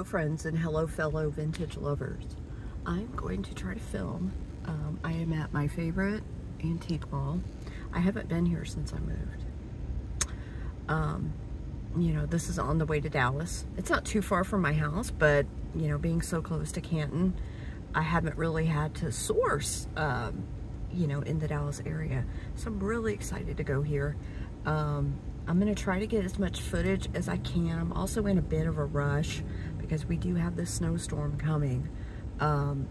Hello friends and hello fellow vintage lovers. I'm going to try to film. Um, I am at my favorite antique mall. I haven't been here since I moved. Um, you know, this is on the way to Dallas. It's not too far from my house, but you know, being so close to Canton, I haven't really had to source, um, you know, in the Dallas area. So I'm really excited to go here. Um, I'm gonna try to get as much footage as I can. I'm also in a bit of a rush because we do have this snowstorm coming. Um,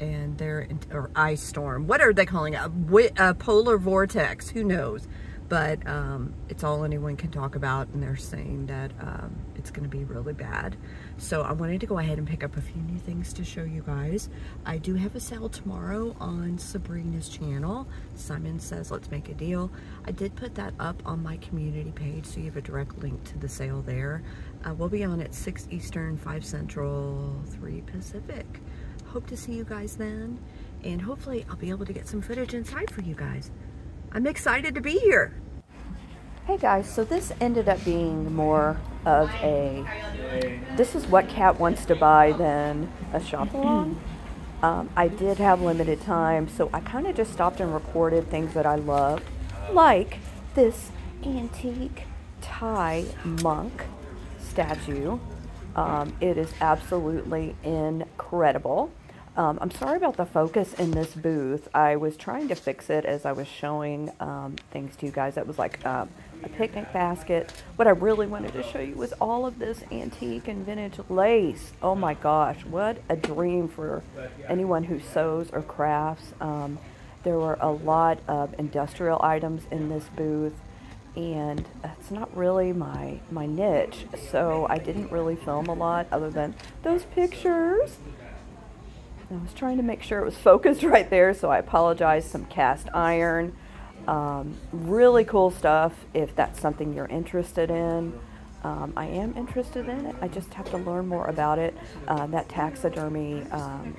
and they're, or ice storm. What are they calling it? A, a polar vortex, who knows? but um, it's all anyone can talk about and they're saying that um, it's going to be really bad. So I wanted to go ahead and pick up a few new things to show you guys. I do have a sale tomorrow on Sabrina's channel. Simon says let's make a deal. I did put that up on my community page so you have a direct link to the sale there. Uh, we'll be on at 6 Eastern, 5 Central, 3 Pacific. Hope to see you guys then and hopefully I'll be able to get some footage inside for you guys. I'm excited to be here. Hey guys, so this ended up being more of a, this is what Kat wants to buy than a shop along. Um, I did have limited time, so I kind of just stopped and recorded things that I loved, like this antique Thai monk statue. Um, it is absolutely incredible. Um, I'm sorry about the focus in this booth. I was trying to fix it as I was showing um, things to you guys. That was like um, a picnic basket. What I really wanted to show you was all of this antique and vintage lace. Oh my gosh, what a dream for anyone who sews or crafts. Um, there were a lot of industrial items in this booth and that's not really my my niche so I didn't really film a lot other than those pictures I was trying to make sure it was focused right there, so I apologize. Some cast iron. Um, really cool stuff if that's something you're interested in. Um, I am interested in it. I just have to learn more about it. Uh, that taxidermy um,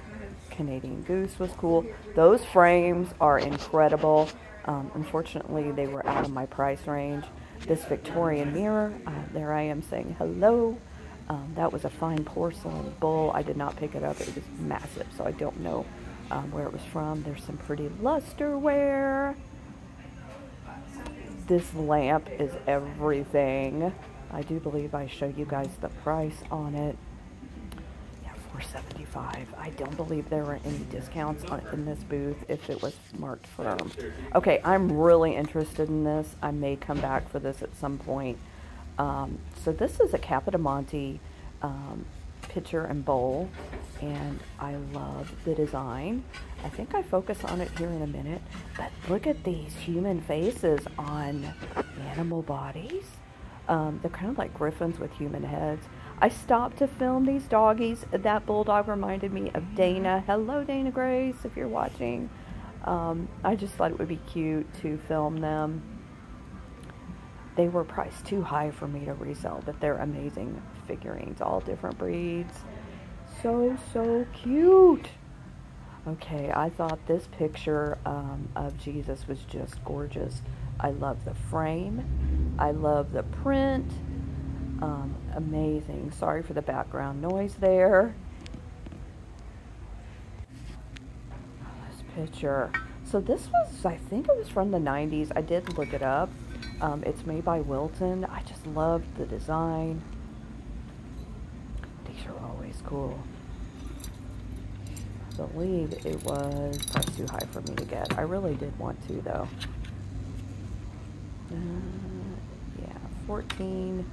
Canadian goose was cool. Those frames are incredible. Um, unfortunately, they were out of my price range. This Victorian mirror, uh, there I am saying hello. Um, that was a fine porcelain bowl. I did not pick it up. It was massive, so I don't know um, where it was from. There's some pretty lusterware. This lamp is everything. I do believe I showed you guys the price on it. Yeah, 475. I don't believe there were any discounts on, in this booth if it was marked firm. Okay, I'm really interested in this. I may come back for this at some point. Um, so this is a Capodimonte um, pitcher and bowl, and I love the design. I think I focus on it here in a minute, but look at these human faces on animal bodies. Um, they're kind of like griffins with human heads. I stopped to film these doggies. That bulldog reminded me of Dana. Hello, Dana Grace, if you're watching. Um, I just thought it would be cute to film them they were priced too high for me to resell, but they're amazing figurines, all different breeds. So, so cute. Okay, I thought this picture um, of Jesus was just gorgeous. I love the frame. I love the print. Um, amazing. Sorry for the background noise there. This picture. So this was, I think it was from the 90s. I did look it up. Um, it's made by Wilton. I just love the design. These are always cool. I believe it was probably too high for me to get. I really did want to though. Uh, yeah, 14.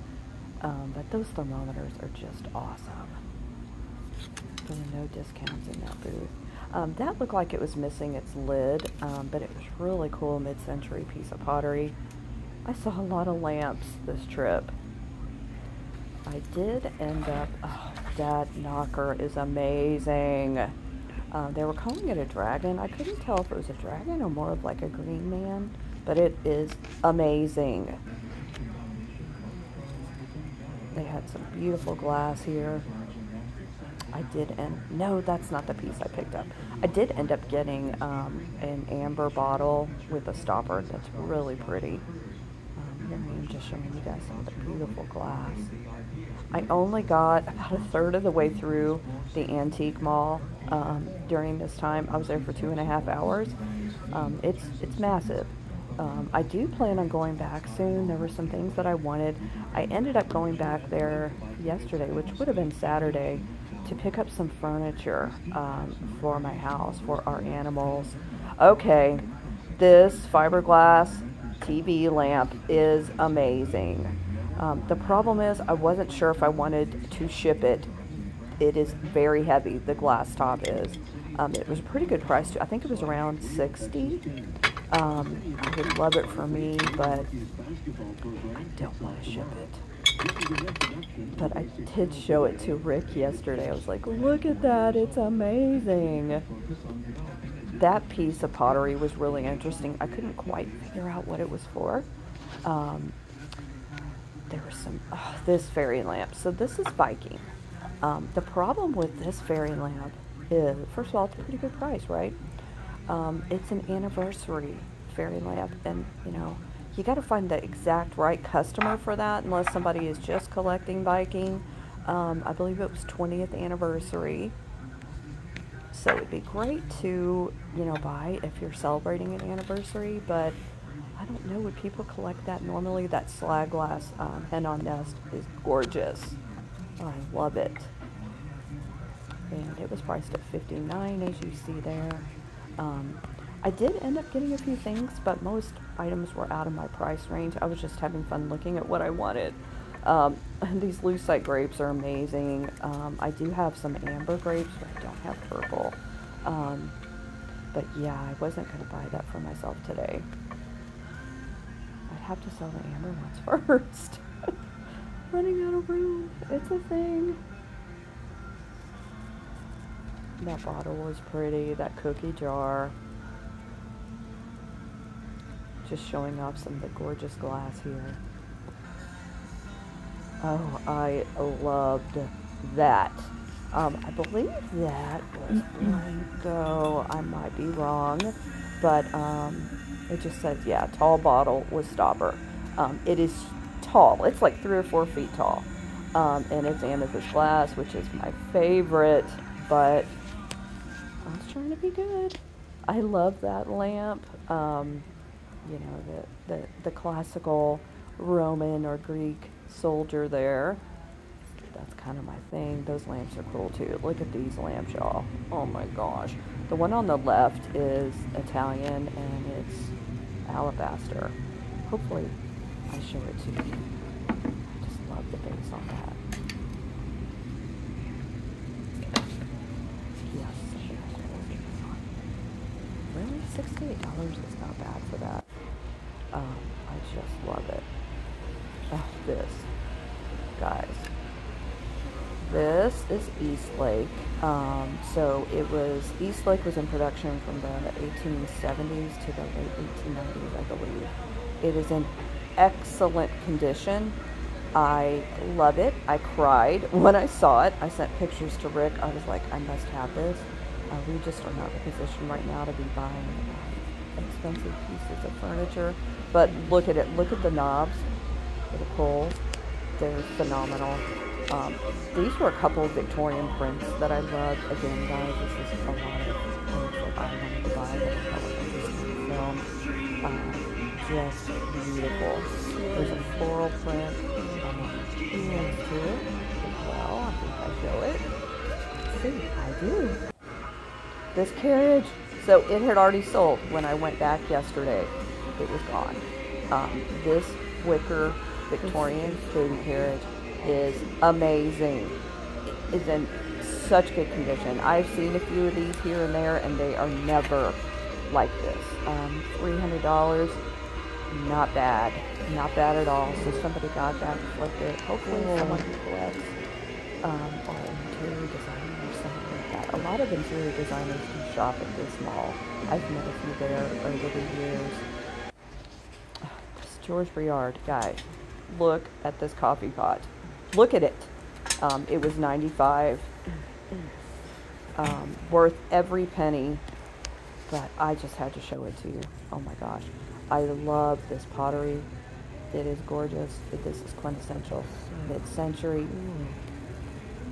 Um, but those thermometers are just awesome. There were no discounts in that booth. Um, that looked like it was missing its lid, um, but it was really cool mid-century piece of pottery. I saw a lot of lamps this trip. I did end up, oh, that knocker is amazing. Uh, they were calling it a dragon. I couldn't tell if it was a dragon or more of like a green man, but it is amazing. They had some beautiful glass here. I did end, no, that's not the piece I picked up. I did end up getting um, an amber bottle with a stopper that's really pretty. I'm just showing you guys some of the beautiful glass. I only got about a third of the way through the antique mall um, during this time. I was there for two and a half hours. Um, it's it's massive. Um, I do plan on going back soon. There were some things that I wanted. I ended up going back there yesterday, which would have been Saturday, to pick up some furniture um, for my house for our animals. Okay, this fiberglass TV lamp is amazing. Um, the problem is I wasn't sure if I wanted to ship it. It is very heavy, the glass top is. Um, it was a pretty good price too. I think it was around 60 um, I would love it for me, but I don't want to ship it. But I did show it to Rick yesterday. I was like, look at that, it's amazing. That piece of pottery was really interesting. I couldn't quite figure out what it was for. Um, there was some, oh, this fairy lamp. So this is Viking. Um, the problem with this fairy lamp is, first of all, it's a pretty good price, right? Um, it's an anniversary fairy lamp, and you know, you got to find the exact right customer for that, unless somebody is just collecting Viking. Um, I believe it was 20th anniversary. So it'd be great to, you know, buy if you're celebrating an anniversary, but I don't know, would people collect that normally? That slag glass um, hen on nest is gorgeous. I love it. And it was priced at 59 as you see there. Um, I did end up getting a few things, but most items were out of my price range. I was just having fun looking at what I wanted. Um, these lucite grapes are amazing. Um, I do have some amber grapes, but I don't have purple. Um, but yeah, I wasn't going to buy that for myself today. I'd have to sell the amber ones first. Running out of room. It's a thing. That bottle was pretty. That cookie jar. Just showing off some of the gorgeous glass here. Oh, I loved that. Um, I believe that was Blenko. I might be wrong, but um, it just says, yeah, tall bottle with stopper. Um, it is tall. It's like three or four feet tall. Um, and it's amethyst glass, which is my favorite, but I was trying to be good. I love that lamp. Um, you know, the, the, the classical Roman or Greek soldier there. That's kind of my thing. Those lamps are cool too. Look at these lamps, y'all. Oh my gosh. The one on the left is Italian and it's alabaster. Hopefully I show it to you. I just love the base on that. Yes. Really? $68 is not bad for that. Um, I just love it. Oh, this. Guys. This is Eastlake. Um, so it was, Eastlake was in production from the 1870s to the late 1890s, I believe. It is in excellent condition. I love it. I cried when I saw it. I sent pictures to Rick. I was like, I must have this. Uh, we just are not in a position right now to be buying um, expensive pieces of furniture. But look at it. Look at the knobs for the pulls. They're phenomenal. Um, these were a couple of Victorian prints that I loved. Again, guys, this is a lot of that I wanted to buy I film. Um, just beautiful. There's a floral print um, next to it as well. I think I show it. See, I do. This carriage, so it had already sold when I went back yesterday it was gone. Um, this wicker Victorian baby carriage is amazing. It is in such good condition. I've seen a few of these here and there, and they are never like this. Um, $300, not bad. Not bad at all. So somebody got that, flipped it. Hopefully someone who collects um, or interior designer or something like that. A lot of interior designers do shop at this mall. I've met a few there over the years. George Briard, guys, look at this coffee pot. Look at it. Um, it was 95 um, worth every penny, but I just had to show it to you. Oh my gosh. I love this pottery. It is gorgeous. This is quintessential mid-century.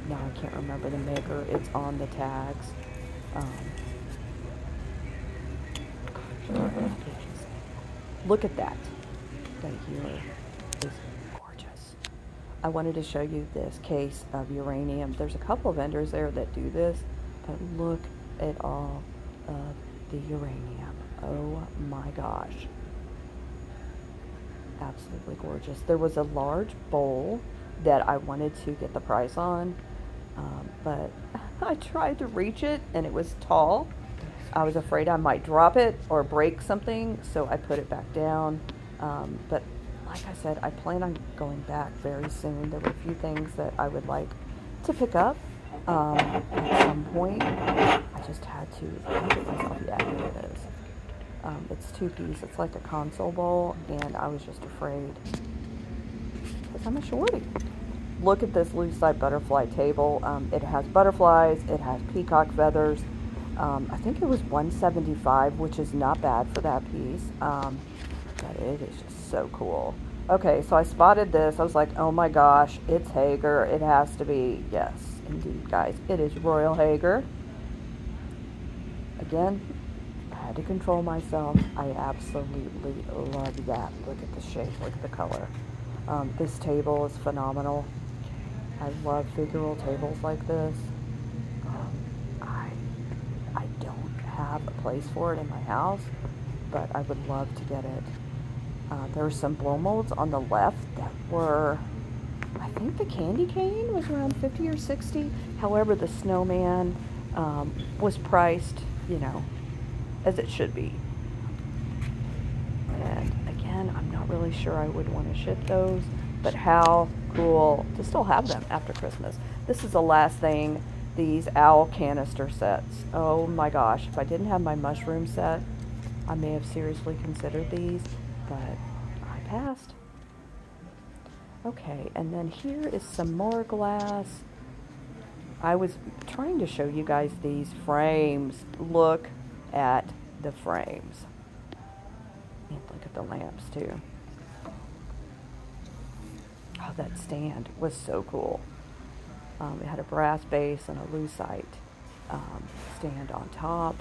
Now I can't remember the maker. It's on the tags. Um, look at that. Right here is gorgeous. I wanted to show you this case of uranium. There's a couple vendors there that do this, but look at all of the uranium. Oh my gosh. Absolutely gorgeous. There was a large bowl that I wanted to get the price on, um, but I tried to reach it and it was tall. I was afraid I might drop it or break something, so I put it back down. Um, but like I said, I plan on going back very soon. There were a few things that I would like to pick up um, at some point. I just had to get myself. It is. Um, it's two piece. It's like a console bowl, and I was just afraid because I'm a shorty. Look at this lucite butterfly table. Um, it has butterflies. It has peacock feathers. Um, I think it was 175, which is not bad for that piece. Um, but it is just so cool. Okay, so I spotted this. I was like, oh my gosh, it's Haeger. It has to be. Yes, indeed, guys. It is Royal Haeger. Again, I had to control myself. I absolutely love that. Look at the shape. Look at the color. Um, this table is phenomenal. I love figural tables like this. Um, I, I don't have a place for it in my house, but I would love to get it. Uh, there were some blow molds on the left that were, I think the candy cane was around 50 or 60. However, the snowman um, was priced, you know, as it should be. And again, I'm not really sure I would want to ship those, but how cool to still have them after Christmas. This is the last thing, these owl canister sets. Oh my gosh, if I didn't have my mushroom set, I may have seriously considered these, but I passed. Okay, and then here is some more glass. I was trying to show you guys these frames. Look at the frames. And look at the lamps too. Oh, that stand was so cool. Um, it had a brass base and a lucite um, stand on top.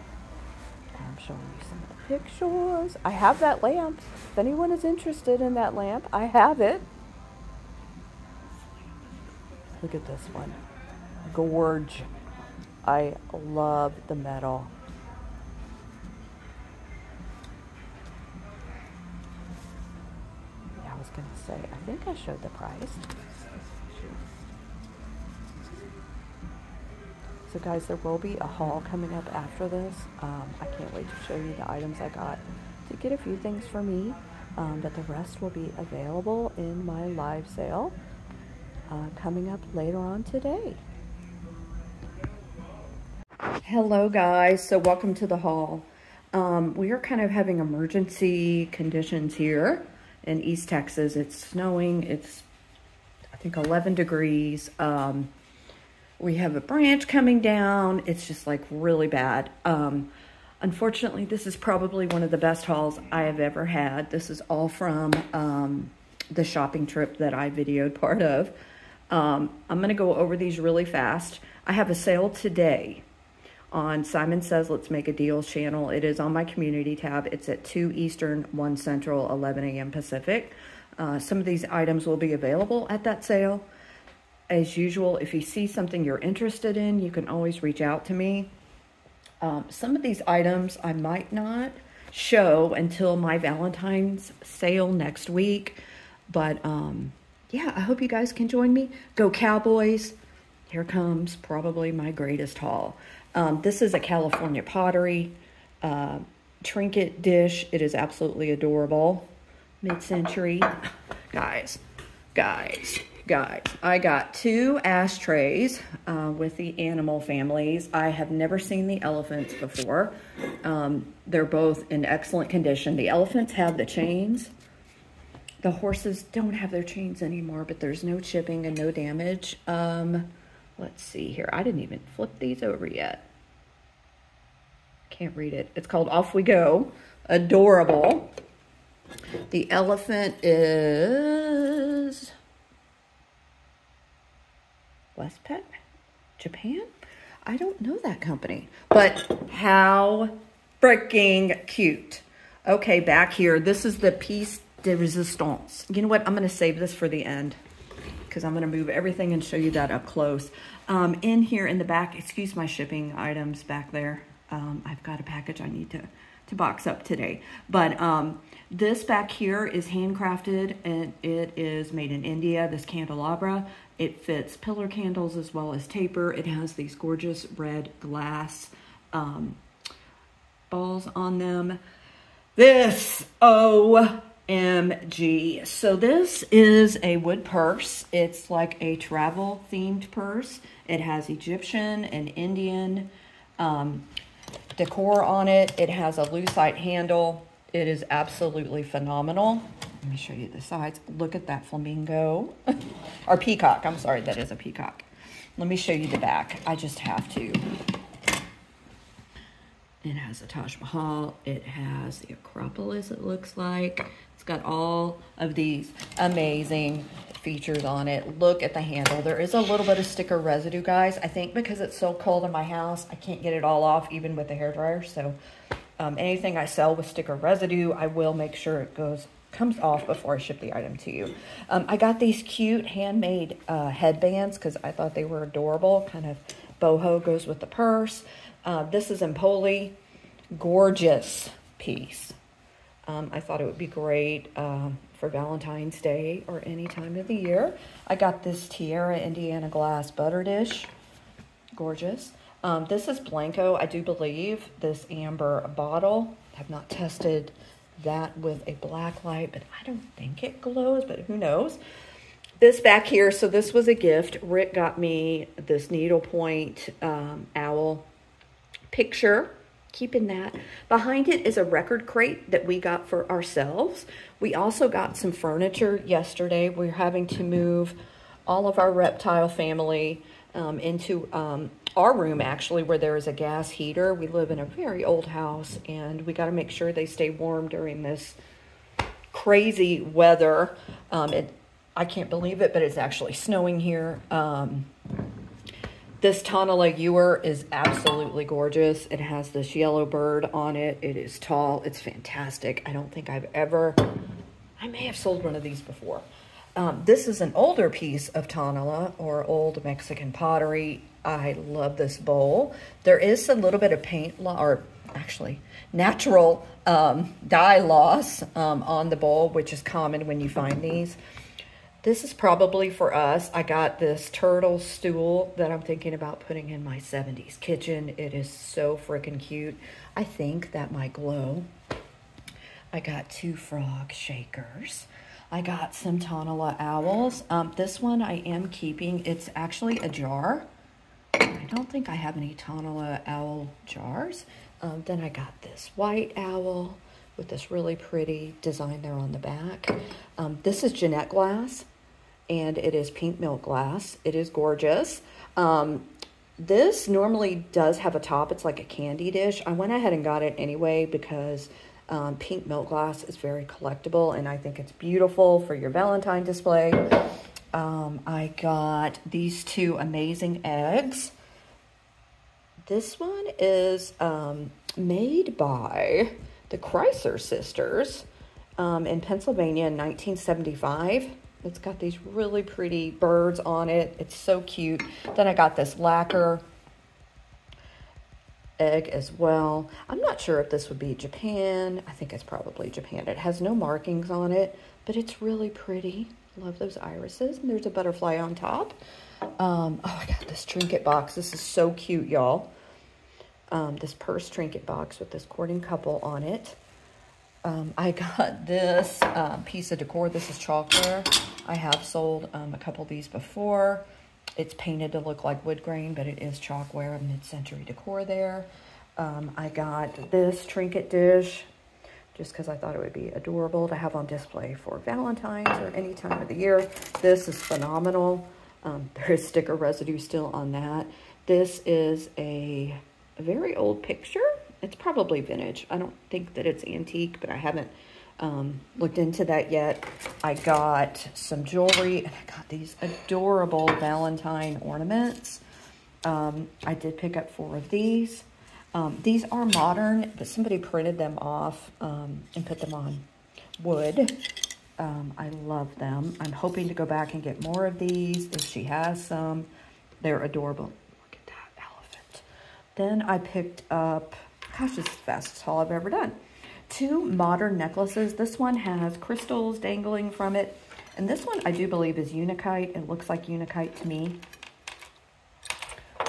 I'm showing you some of the pictures. I have that lamp. If anyone is interested in that lamp, I have it. Look at this one. Gorge. I love the metal. Say, I think I showed the price. So guys, there will be a haul coming up after this. Um, I can't wait to show you the items I got to get a few things for me, um, but the rest will be available in my live sale uh, coming up later on today. Hello guys, so welcome to the haul. Um, we are kind of having emergency conditions here in East Texas. It's snowing, it's I think 11 degrees. Um, we have a branch coming down. It's just like really bad. Um, unfortunately, this is probably one of the best hauls I have ever had. This is all from um, the shopping trip that I videoed part of. Um, I'm going to go over these really fast. I have a sale today on Simon Says Let's Make a Deal channel. It is on my community tab. It's at 2 Eastern, 1 Central, 11 a.m. Pacific. Uh, some of these items will be available at that sale. As usual, if you see something you're interested in, you can always reach out to me. Um, some of these items I might not show until my Valentine's sale next week. But um, yeah, I hope you guys can join me. Go Cowboys. Here comes probably my greatest haul. Um, this is a California pottery uh, trinket dish. It is absolutely adorable. Mid-century. Guys, guys, guys. I got two ashtrays uh, with the animal families. I have never seen the elephants before. Um, they're both in excellent condition. The elephants have the chains. The horses don't have their chains anymore, but there's no chipping and no damage. Um, let's see here. I didn't even flip these over yet. Can't read it. It's called Off We Go. Adorable. The elephant is Westpac, Japan? I don't know that company, but how freaking cute. Okay, back here, this is the piece de resistance. You know what? I'm going to save this for the end because I'm going to move everything and show you that up close. Um, in here in the back, excuse my shipping items back there. Um, I've got a package I need to, to box up today. But um, this back here is handcrafted and it is made in India, this candelabra. It fits pillar candles as well as taper. It has these gorgeous red glass um, balls on them. This, OMG. So this is a wood purse. It's like a travel themed purse. It has Egyptian and Indian um, decor on it. It has a lucite handle. It is absolutely phenomenal. Let me show you the sides. Look at that flamingo. or peacock. I'm sorry, that is a peacock. Let me show you the back. I just have to. It has a Taj Mahal. It has the Acropolis, it looks like. It's got all of these amazing features on it. Look at the handle. There is a little bit of sticker residue, guys. I think because it's so cold in my house, I can't get it all off, even with the hair dryer. So um, anything I sell with sticker residue, I will make sure it goes comes off before I ship the item to you. Um, I got these cute handmade uh, headbands because I thought they were adorable. Kind of boho goes with the purse. Uh, this is in poly. Gorgeous piece. Um, I thought it would be great um, for Valentine's Day or any time of the year. I got this Tiara Indiana glass butter dish. Gorgeous. Um, this is Blenko, I do believe, this amber bottle. I've not tested that with a black light, but I don't think it glows, but who knows. This back here, so this was a gift. Rick got me this needlepoint um, owl picture keeping that. Behind it is a record crate that we got for ourselves. We also got some furniture yesterday. We're having to move all of our reptile family um, into um, our room, actually, where there is a gas heater. We live in a very old house, and we got to make sure they stay warm during this crazy weather. Um, it, I can't believe it, but it's actually snowing here. Um, this Tonala Ewer is absolutely gorgeous. It has this yellow bird on it. It is tall. It's fantastic. I don't think I've ever, I may have sold one of these before. Um, this is an older piece of Tonala or old Mexican pottery. I love this bowl. There is a little bit of paint, or actually natural um, dye loss um, on the bowl, which is common when you find these. This is probably for us. I got this turtle stool that I'm thinking about putting in my 70s kitchen. It is so freaking cute. I think that might glow. I got two frog shakers. I got some Tonala owls. Um, this one I am keeping. It's actually a jar. I don't think I have any Tonala owl jars. Um, then I got this white owl with this really pretty design there on the back. Um, this is Jeannette glass and it is pink milk glass. It is gorgeous. Um, this normally does have a top. It's like a candy dish. I went ahead and got it anyway because um, pink milk glass is very collectible and I think it's beautiful for your Valentine display. Um, I got these two amazing eggs. This one is um, made by the Chrysler sisters um, in Pennsylvania in 1975. It's got these really pretty birds on it. It's so cute. Then I got this lacquer egg as well. I'm not sure if this would be Japan. I think it's probably Japan. It has no markings on it, but it's really pretty. Love those irises. And there's a butterfly on top. Um, oh, I got this trinket box. This is so cute, y'all. Um, this purse trinket box with this courting couple on it. Um, I got this um, piece of decor. This is chalkware. I have sold um, a couple of these before. It's painted to look like wood grain, but it is chalkware, mid-century decor there. Um, I got this trinket dish just because I thought it would be adorable to have on display for Valentine's or any time of the year. This is phenomenal. Um, there is sticker residue still on that. This is a very old picture it's probably vintage. I don't think that it's antique, but I haven't um, looked into that yet. I got some jewelry and I got these adorable Valentine ornaments. Um, I did pick up four of these. Um, these are modern, but somebody printed them off um, and put them on wood. Um, I love them. I'm hoping to go back and get more of these if she has some. They're adorable. Look at that elephant. Then I picked up, gosh, this is the fastest haul I've ever done. Two modern necklaces. This one has crystals dangling from it. And this one I do believe is Unakite. It looks like Unakite to me.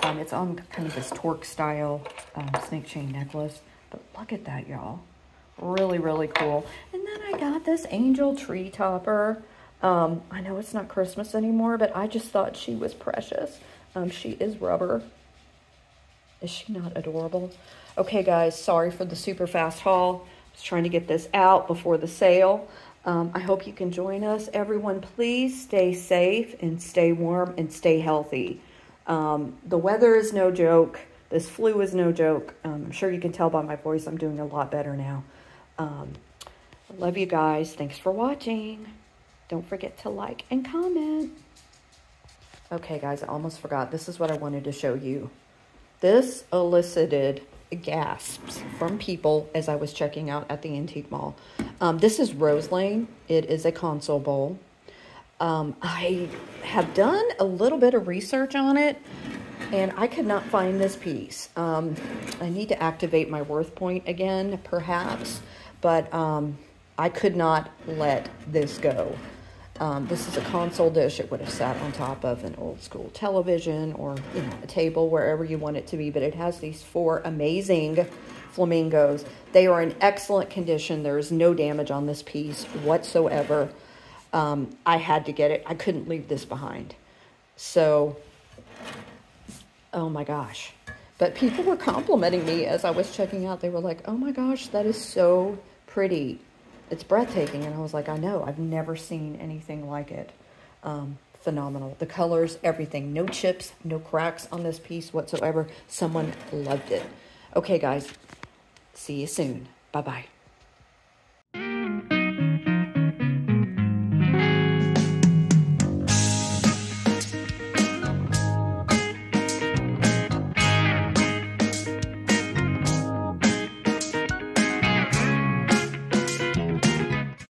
Um, it's on kind of this torque style um, snake chain necklace. But look at that, y'all. Really, really cool. And then I got this angel tree topper. Um, I know it's not Christmas anymore, but I just thought she was precious. Um, she is rubber. Is she not adorable? Okay, guys, sorry for the super fast haul. I was trying to get this out before the sale. Um, I hope you can join us. Everyone, please stay safe and stay warm and stay healthy. Um, the weather is no joke. This flu is no joke. Um, I'm sure you can tell by my voice I'm doing a lot better now. Um, love you guys. Thanks for watching. Don't forget to like and comment. Okay, guys, I almost forgot. This is what I wanted to show you. This elicited gasps from people as I was checking out at the antique mall. Um, this is Roselane. It is a console bowl. Um, I have done a little bit of research on it, and I could not find this piece. Um, I need to activate my WorthPoint again, perhaps, but um, I could not let this go. Um, this is a console dish. It would have sat on top of an old school television or you know a table wherever you want it to be. But it has these four amazing flamingos. They are in excellent condition. There is no damage on this piece whatsoever. Um, I had to get it. I couldn't leave this behind. So, oh my gosh. But people were complimenting me as I was checking out. They were like, oh my gosh, that is so pretty it's breathtaking. And I was like, I know, I've never seen anything like it. Um, phenomenal. The colors, everything. No chips, no cracks on this piece whatsoever. Someone loved it. Okay, guys, see you soon. Bye bye.